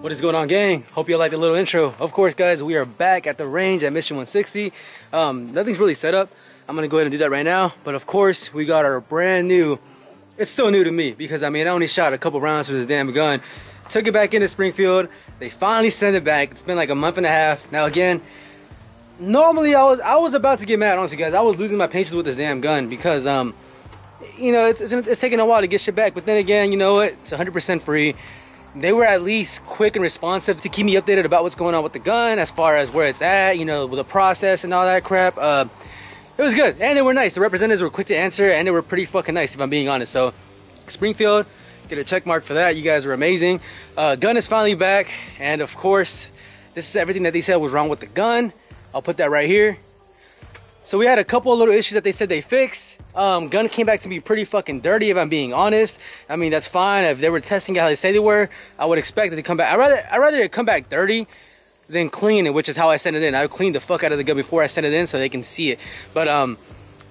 What is going on gang? Hope you like the little intro. Of course guys, we are back at the range at Mission 160. Um, nothing's really set up. I'm gonna go ahead and do that right now. But of course, we got our brand new, it's still new to me because I mean, I only shot a couple rounds with this damn gun. Took it back into Springfield. They finally sent it back. It's been like a month and a half. Now again, normally I was I was about to get mad, honestly guys. I was losing my patience with this damn gun because um, you know, it's, it's, it's taking a while to get shit back. But then again, you know what? It's 100% free they were at least quick and responsive to keep me updated about what's going on with the gun as far as where it's at, you know, with the process and all that crap. Uh, it was good. And they were nice. The representatives were quick to answer and they were pretty fucking nice, if I'm being honest. So, Springfield, get a check mark for that. You guys were amazing. Uh, gun is finally back. And of course, this is everything that they said was wrong with the gun. I'll put that right here. So we had a couple of little issues that they said they fixed. Um, gun came back to be pretty fucking dirty if I'm being honest. I mean, that's fine. If they were testing how they say they were, I would expect it to come back. i rather, i rather it come back dirty than clean it, which is how I sent it in. I cleaned the fuck out of the gun before I sent it in so they can see it. But, um,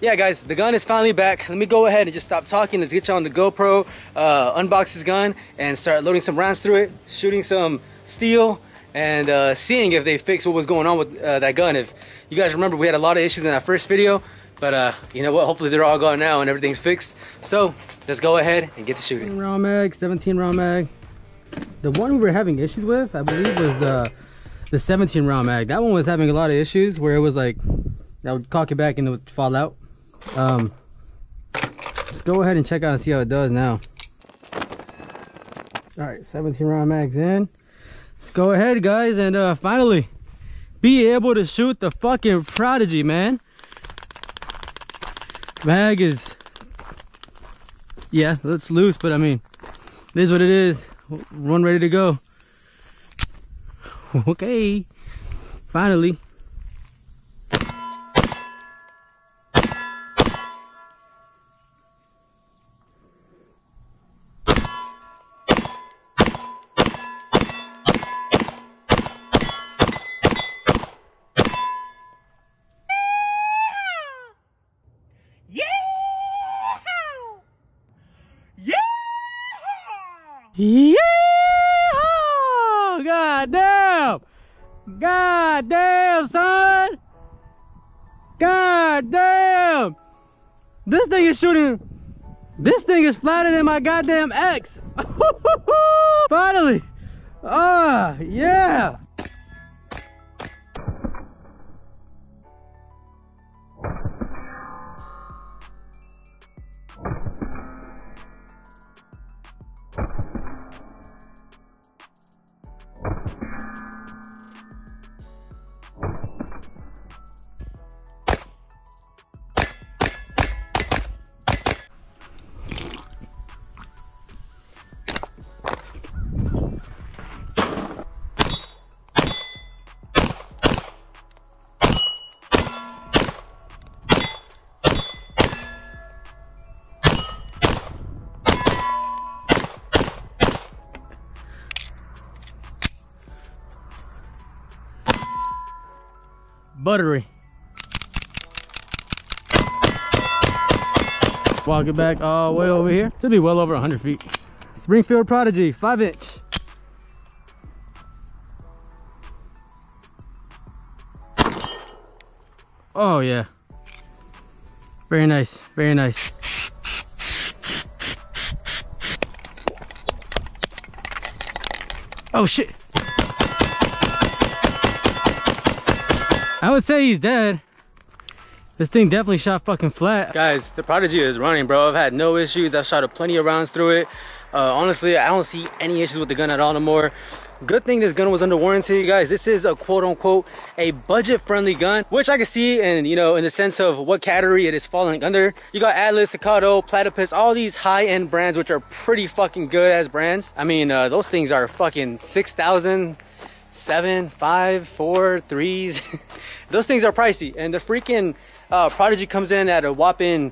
yeah, guys, the gun is finally back. Let me go ahead and just stop talking. Let's get you on the GoPro, uh, unbox this gun, and start loading some rounds through it, shooting some steel, and uh, seeing if they fixed what was going on with uh, that gun. If you guys remember, we had a lot of issues in that first video, but uh, you know what? Hopefully they're all gone now and everything's fixed. So let's go ahead and get to shooting. Round mag, 17 round mag. The one we were having issues with, I believe, was uh, the 17 round mag. That one was having a lot of issues where it was like, I would cock it back and it would fall out. Um, let's go ahead and check out and see how it does now. All right, 17 round mags in. Let's go ahead, guys, and uh, finally be able to shoot the fucking Prodigy, man. Mag is, yeah, it's loose, but I mean, it is what it is. One ready to go. Okay, finally. Yeah! God damn! God damn, son! God damn! This thing is shooting. This thing is flatter than my goddamn X. Finally! Ah, yeah! Buttery. Walk it back all the way over here. Should be well over 100 feet. Springfield Prodigy, 5 inch. Oh yeah. Very nice, very nice. Oh shit. I would say he's dead. This thing definitely shot fucking flat. Guys, the Prodigy is running, bro. I've had no issues. I've shot a plenty of rounds through it. Uh, honestly, I don't see any issues with the gun at all no more. Good thing this gun was under warranty, guys. This is a quote unquote a budget friendly gun, which I can see and you know in the sense of what category it is falling under. You got Atlas, Staccato, Platypus, all these high end brands which are pretty fucking good as brands. I mean, uh, those things are fucking 6,000, seven, five, four, threes. Those things are pricey. And the freaking uh, Prodigy comes in at a whopping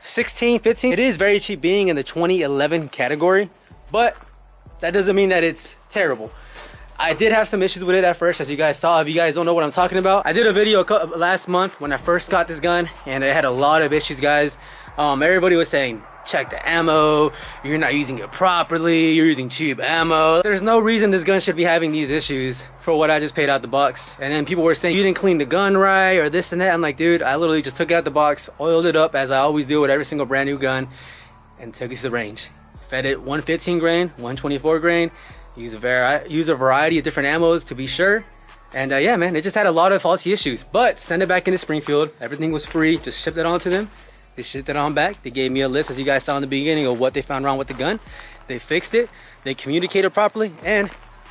16, 15. It is very cheap being in the 2011 category, but that doesn't mean that it's terrible. I did have some issues with it at first, as you guys saw. If you guys don't know what I'm talking about, I did a video last month when I first got this gun, and it had a lot of issues, guys. Um, everybody was saying, check the ammo, you're not using it properly, you're using cheap ammo. There's no reason this gun should be having these issues for what I just paid out the box. And then people were saying, you didn't clean the gun right or this and that. I'm like, dude, I literally just took it out the box, oiled it up as I always do with every single brand new gun, and took it to the range. Fed it 115 grain, 124 grain, use a, use a variety of different ammos to be sure. And uh, yeah, man, it just had a lot of faulty issues. But send it back into Springfield. Everything was free. Just shipped it on to them. They shipped it on back. They gave me a list, as you guys saw in the beginning, of what they found wrong with the gun. They fixed it. They communicated properly, and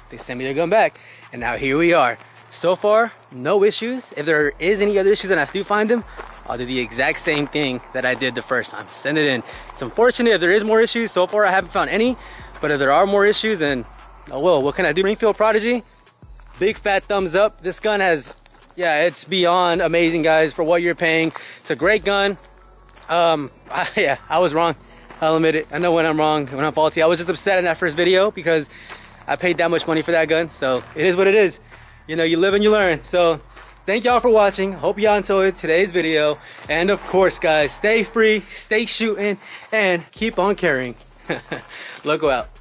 they sent me their gun back. And now here we are. So far, no issues. If there is any other issues and I do find them, I'll do the exact same thing that I did the first time. Send it in. It's unfortunate if there is more issues. So far, I haven't found any. But if there are more issues, then oh well, what can I do? Springfield Prodigy, big fat thumbs up. This gun has, yeah, it's beyond amazing, guys, for what you're paying. It's a great gun. Um, I, yeah, I was wrong. I'll admit it. I know when I'm wrong, when I'm faulty. I was just upset in that first video because I paid that much money for that gun. So it is what it is. You know, you live and you learn. So thank y'all for watching. Hope y'all enjoyed today's video. And of course, guys, stay free, stay shooting, and keep on carrying. Loco out.